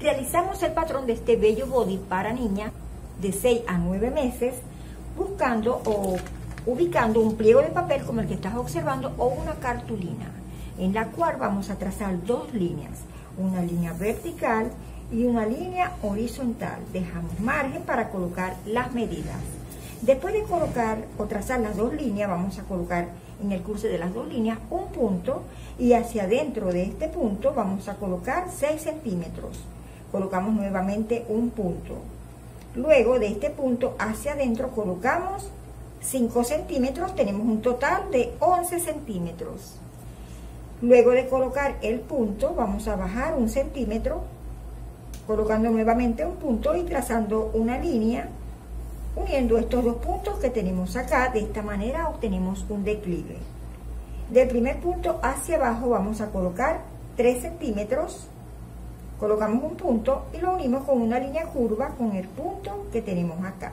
Realizamos el patrón de este bello body para niña de 6 a 9 meses buscando o ubicando un pliego de papel como el que estás observando o una cartulina en la cual vamos a trazar dos líneas, una línea vertical y una línea horizontal. Dejamos margen para colocar las medidas. Después de colocar o trazar las dos líneas, vamos a colocar en el cruce de las dos líneas un punto y hacia adentro de este punto vamos a colocar 6 centímetros. Colocamos nuevamente un punto. Luego de este punto hacia adentro colocamos 5 centímetros, tenemos un total de 11 centímetros. Luego de colocar el punto, vamos a bajar un centímetro, colocando nuevamente un punto y trazando una línea, uniendo estos dos puntos que tenemos acá. De esta manera obtenemos un declive. Del primer punto hacia abajo vamos a colocar 3 centímetros, colocamos un punto y lo unimos con una línea curva con el punto que tenemos acá.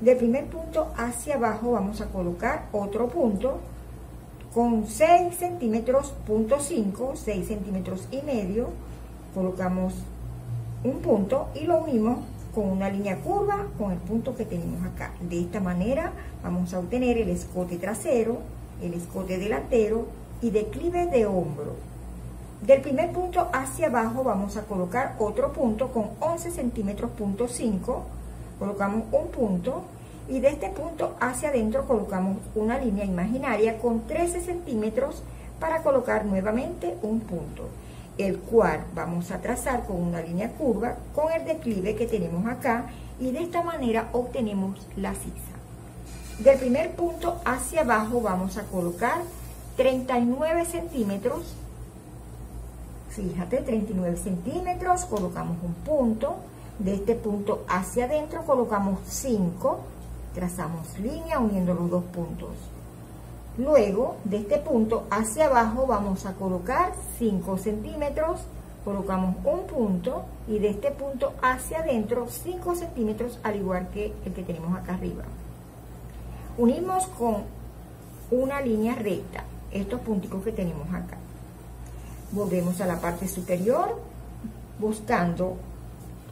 Del primer punto hacia abajo vamos a colocar otro punto, con 6 centímetros, punto 5, 6 centímetros y medio, colocamos un punto y lo unimos con una línea curva con el punto que tenemos acá. De esta manera vamos a obtener el escote trasero, el escote delantero y declive de hombro. Del primer punto hacia abajo vamos a colocar otro punto con 11 centímetros, punto 5, colocamos un punto y de este punto hacia adentro colocamos una línea imaginaria con 13 centímetros para colocar nuevamente un punto, el cual vamos a trazar con una línea curva con el declive que tenemos acá y de esta manera obtenemos la sisa. Del primer punto hacia abajo vamos a colocar 39 centímetros, fíjate, 39 centímetros, colocamos un punto, de este punto hacia adentro colocamos 5 trazamos línea uniendo los dos puntos. Luego, de este punto hacia abajo vamos a colocar 5 centímetros, colocamos un punto y de este punto hacia adentro 5 centímetros al igual que el que tenemos acá arriba. Unimos con una línea recta estos punticos que tenemos acá. Volvemos a la parte superior buscando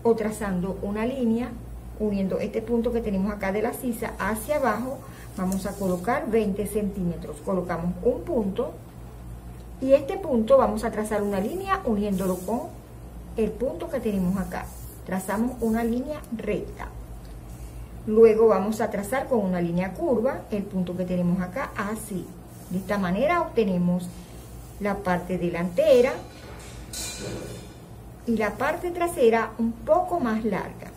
o trazando una línea uniendo este punto que tenemos acá de la sisa hacia abajo, vamos a colocar 20 centímetros. Colocamos un punto y este punto vamos a trazar una línea uniéndolo con el punto que tenemos acá. Trazamos una línea recta. Luego vamos a trazar con una línea curva el punto que tenemos acá, así. De esta manera obtenemos la parte delantera y la parte trasera un poco más larga.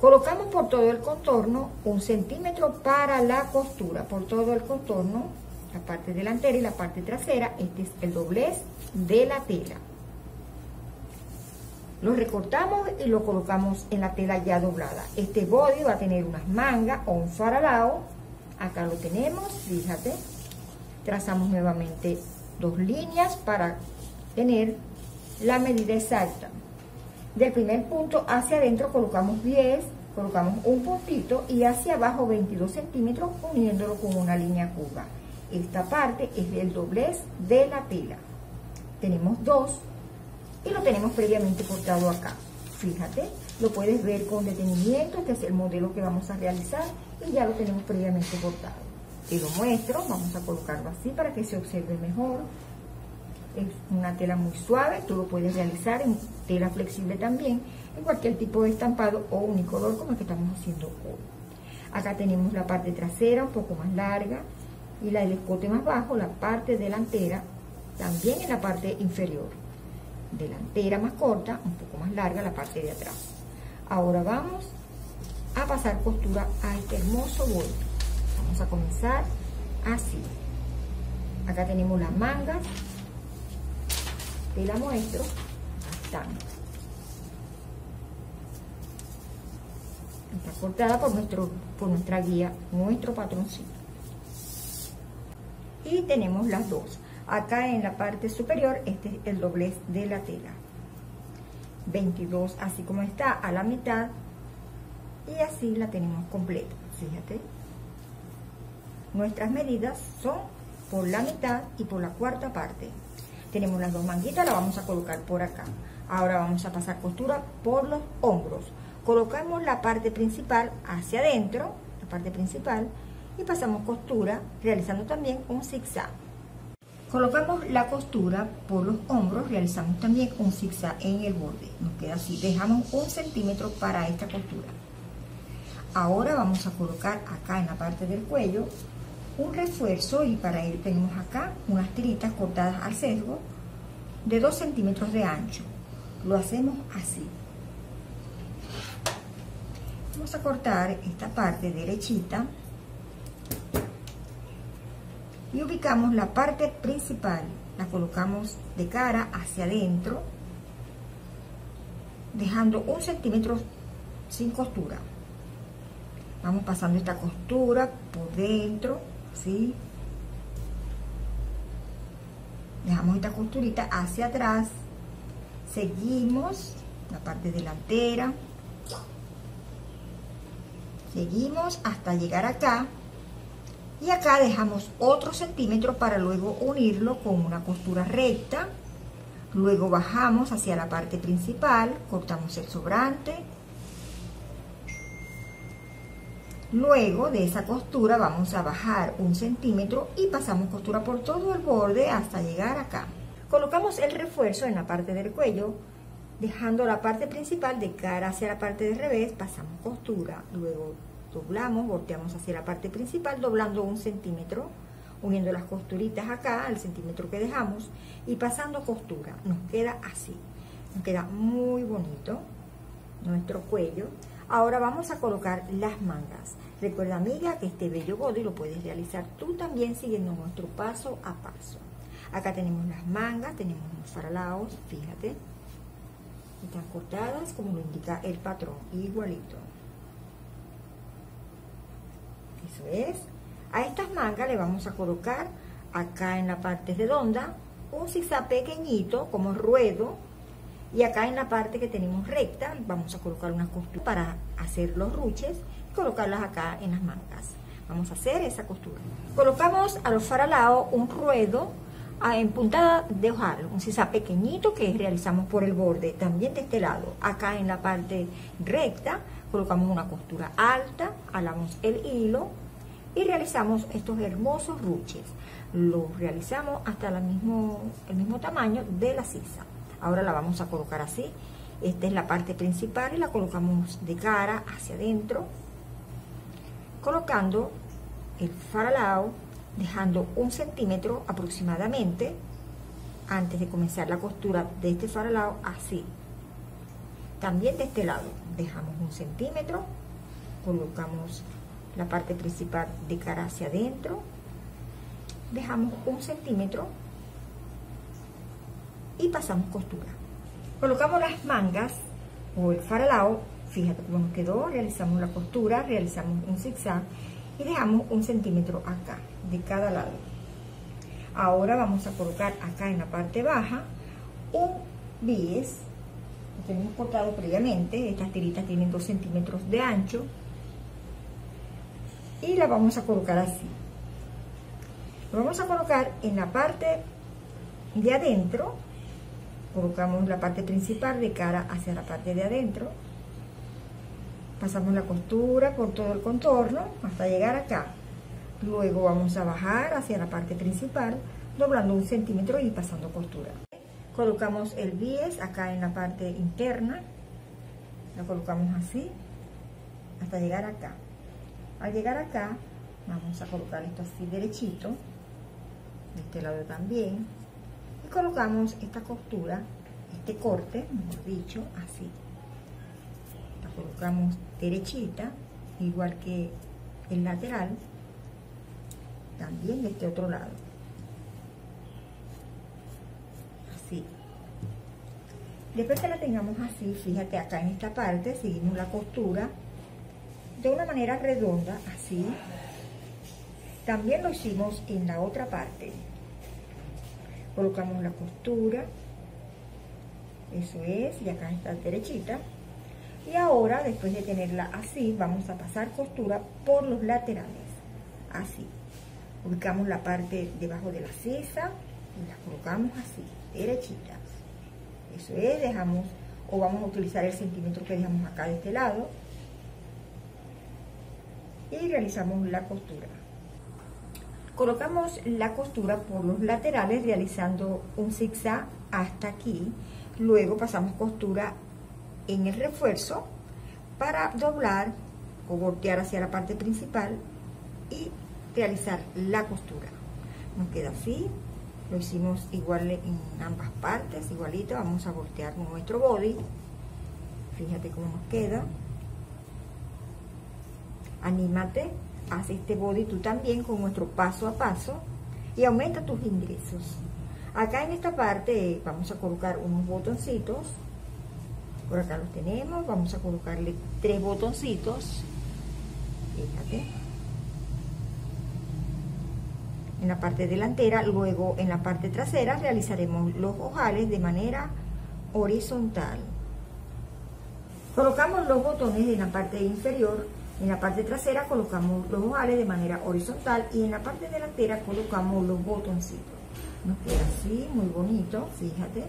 Colocamos por todo el contorno un centímetro para la costura, por todo el contorno, la parte delantera y la parte trasera, este es el doblez de la tela. Lo recortamos y lo colocamos en la tela ya doblada. Este body va a tener unas mangas o un faralao, acá lo tenemos, fíjate. Trazamos nuevamente dos líneas para tener la medida exacta. Del primer punto hacia adentro colocamos 10, colocamos un puntito y hacia abajo 22 centímetros uniéndolo con una línea curva. Esta parte es el doblez de la tela. Tenemos dos y lo tenemos previamente cortado acá. Fíjate, lo puedes ver con detenimiento, este es el modelo que vamos a realizar y ya lo tenemos previamente cortado. Te lo muestro, vamos a colocarlo así para que se observe mejor es una tela muy suave, tú lo puedes realizar en tela flexible también, en cualquier tipo de estampado o unicolor como el que estamos haciendo hoy. Acá tenemos la parte trasera un poco más larga y la del escote más bajo, la parte delantera también en la parte inferior. Delantera más corta, un poco más larga la parte de atrás. Ahora vamos a pasar costura a este hermoso bol. Vamos a comenzar así. Acá tenemos las mangas te la muestro. Está. Cortada por, nuestro, por nuestra guía, nuestro patroncito. Y tenemos las dos. Acá en la parte superior, este es el doblez de la tela. 22, así como está, a la mitad. Y así la tenemos completa, fíjate. Nuestras medidas son por la mitad y por la cuarta parte tenemos las dos manguitas, la vamos a colocar por acá. Ahora vamos a pasar costura por los hombros. Colocamos la parte principal hacia adentro, la parte principal, y pasamos costura realizando también un zigzag. Colocamos la costura por los hombros, realizamos también un zigzag en el borde. Nos queda así, dejamos un centímetro para esta costura. Ahora vamos a colocar acá en la parte del cuello un refuerzo y para ello tenemos acá unas tiritas cortadas al sesgo de 2 centímetros de ancho. Lo hacemos así. Vamos a cortar esta parte derechita y ubicamos la parte principal. La colocamos de cara hacia adentro, dejando un centímetro sin costura. Vamos pasando esta costura por dentro, Dejamos esta costurita hacia atrás. Seguimos la parte delantera. Seguimos hasta llegar acá y acá dejamos otro centímetro para luego unirlo con una costura recta luego bajamos hacia la parte principal cortamos el sobrante luego de esa costura vamos a bajar un centímetro y pasamos costura por todo el borde hasta llegar acá colocamos el refuerzo en la parte del cuello dejando la parte principal de cara hacia la parte de revés pasamos costura luego doblamos, volteamos hacia la parte principal, doblando un centímetro, uniendo las costuritas acá al centímetro que dejamos y pasando costura. Nos queda así, nos queda muy bonito nuestro cuello. Ahora vamos a colocar las mangas. Recuerda amiga que este bello body lo puedes realizar tú también siguiendo nuestro paso a paso. Acá tenemos las mangas, tenemos los faralaos, fíjate. Están cortadas como lo indica el patrón, igualito. Eso es. A estas mangas le vamos a colocar acá en la parte redonda un zigzag pequeñito como ruedo y acá en la parte que tenemos recta vamos a colocar unas costuras para hacer los ruches y colocarlas acá en las mangas. Vamos a hacer esa costura. Colocamos a los faralados un ruedo en puntada de ojal, un zigzag pequeñito que realizamos por el borde, también de este lado. Acá en la parte recta colocamos una costura alta, alamos el hilo y realizamos estos hermosos ruches. Los realizamos hasta mismo, el mismo tamaño de la sisa. Ahora la vamos a colocar así. Esta es la parte principal y la colocamos de cara hacia adentro, colocando el faralao, dejando un centímetro aproximadamente antes de comenzar la costura de este faralao así también de este lado dejamos un centímetro, colocamos la parte principal de cara hacia adentro, dejamos un centímetro y pasamos costura. Colocamos las mangas o el faralao, fíjate cómo nos quedó, realizamos la costura, realizamos un zigzag y dejamos un centímetro acá, de cada lado. Ahora vamos a colocar acá en la parte baja un bies tenemos cortado previamente. Estas tiritas tienen 2 centímetros de ancho. Y la vamos a colocar así. Lo vamos a colocar en la parte de adentro. Colocamos la parte principal de cara hacia la parte de adentro. Pasamos la costura por todo el contorno hasta llegar acá. Luego vamos a bajar hacia la parte principal, doblando un centímetro y pasando costura colocamos el bies acá en la parte interna lo colocamos así hasta llegar acá al llegar acá vamos a colocar esto así derechito de este lado también colocamos esta costura este corte mejor dicho así la colocamos derechita igual que el lateral también de este otro lado Después que la tengamos así, fíjate acá en esta parte, seguimos la costura de una manera redonda, así. También lo hicimos en la otra parte. Colocamos la costura, eso es, y acá está derechita. Y ahora, después de tenerla así, vamos a pasar costura por los laterales, así. Ubicamos la parte debajo de la cesa y la colocamos así, derechitas. Eso es, dejamos, o vamos a utilizar el centímetro que dejamos acá de este lado. Y realizamos la costura. Colocamos la costura por los laterales realizando un zigzag hasta aquí. Luego pasamos costura en el refuerzo para doblar o voltear hacia la parte principal y realizar la costura. Nos queda así, lo hicimos igual en ambas partes, igualito, vamos a voltear nuestro body, fíjate cómo nos queda. Anímate, haz este body tú también con nuestro paso a paso y aumenta tus ingresos. Acá en esta parte vamos a colocar unos botoncitos por acá los tenemos, vamos a colocarle tres botoncitos, fíjate, en la parte delantera, luego en la parte trasera realizaremos los ojales de manera horizontal. Colocamos los botones en la parte inferior, en la parte trasera colocamos los ojales de manera horizontal y en la parte delantera colocamos los botoncitos. Nos queda así, muy bonito, fíjate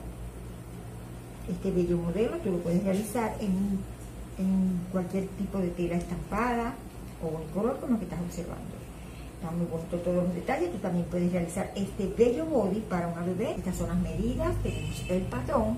este bello modelo, tú lo puedes realizar en, cualquier tipo de tela estampada o en color como que estás observando. Está muy bonito todos los detalles, tú también puedes realizar este bello body para una bebé. Estas son las medidas, tenemos el patrón.